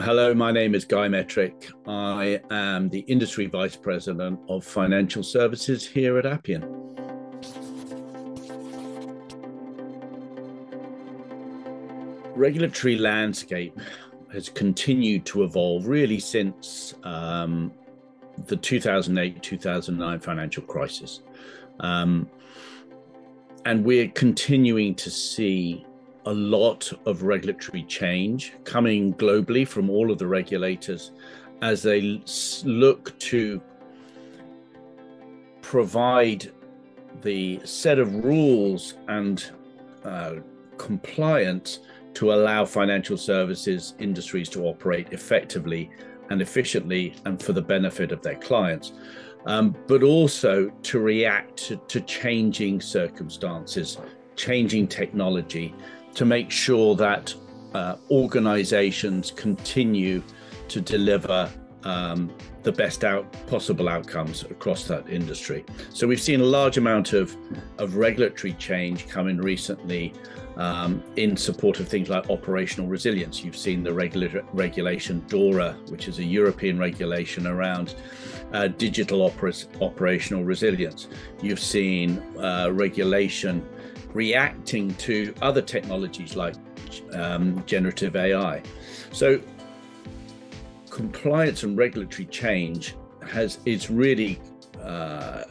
Hello, my name is Guy Merrick. I am the Industry Vice President of Financial Services here at Appian. Regulatory landscape has continued to evolve really since um, the 2008 2009 financial crisis. Um, and we're continuing to see a lot of regulatory change coming globally from all of the regulators as they look to provide the set of rules and uh, compliance to allow financial services industries to operate effectively and efficiently and for the benefit of their clients, um, but also to react to, to changing circumstances, changing technology, to make sure that uh, organizations continue to deliver um, the best out possible outcomes across that industry. So we've seen a large amount of, of regulatory change coming recently um, in support of things like operational resilience. You've seen the regula- regulation DORA, which is a European regulation around uh, digital oper- operational resilience. You've seen uh, regulation reacting to other technologies like um, generative AI. So compliance and regulatory change has is really uh,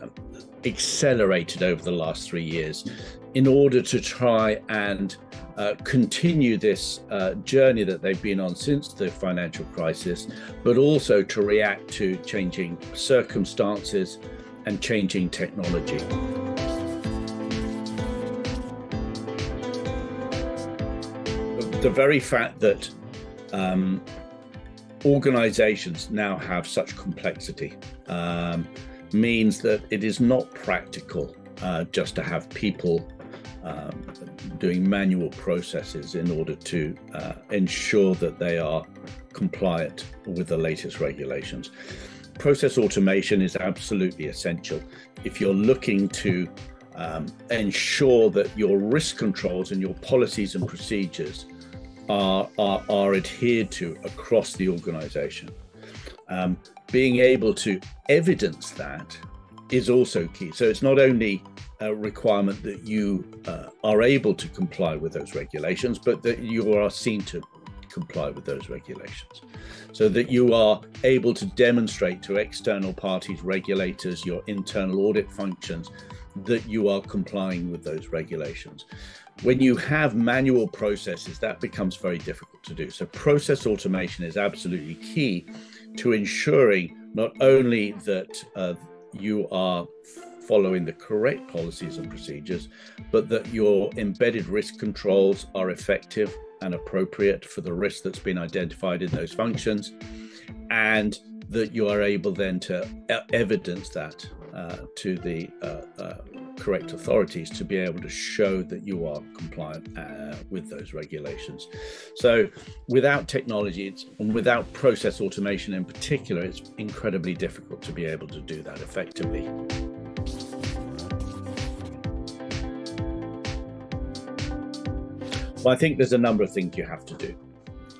accelerated over the last three years in order to try and uh, continue this uh, journey that they've been on since the financial crisis, but also to react to changing circumstances and changing technology. The very fact that um, organizations now have such complexity um, means that it is not practical uh, just to have people um, doing manual processes in order to uh, ensure that they are compliant with the latest regulations. Process automation is absolutely essential. If you're looking to um, ensure that your risk controls and your policies and procedures are, are, are adhered to across the organization. Um, being able to evidence that is also key. So it's not only a requirement that you uh, are able to comply with those regulations, but that you are seen to comply with those regulations. So that you are able to demonstrate to external parties, regulators, your internal audit functions, that you are complying with those regulations. When you have manual processes, that becomes very difficult to do. So, process automation is absolutely key to ensuring not only that uh, you are following the correct policies and procedures, but that your embedded risk controls are effective and appropriate for the risk that's been identified in those functions, and that you are able then to evidence that uh, to the uh, uh, correct authorities to be able to show that you are compliant uh, with those regulations. So, without technology it's, and without process automation in particular, it's incredibly difficult to be able to do that effectively. Well, I think there's a number of things you have to do.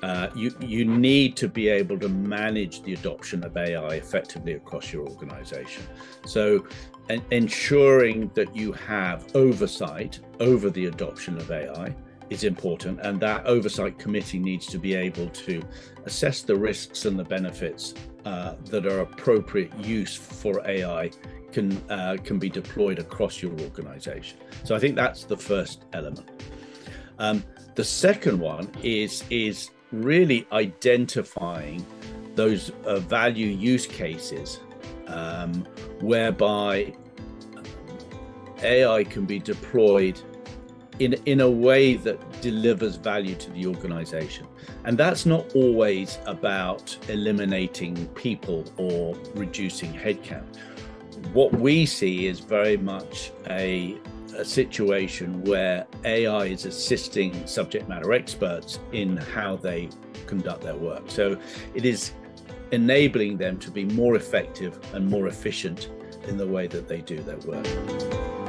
Uh, you you need to be able to manage the adoption of AI effectively across your organization. So, en- ensuring that you have oversight over the adoption of AI is important, and that oversight committee needs to be able to assess the risks and the benefits uh, that are appropriate use for AI can uh, can be deployed across your organization. So, I think that's the first element. Um, the second one is is really identifying those uh, value use cases um, whereby AI can be deployed in, in a way that delivers value to the organization. And that's not always about eliminating people or reducing headcount. What we see is very much a a situation where AI is assisting subject matter experts in how they conduct their work. So it is enabling them to be more effective and more efficient in the way that they do their work.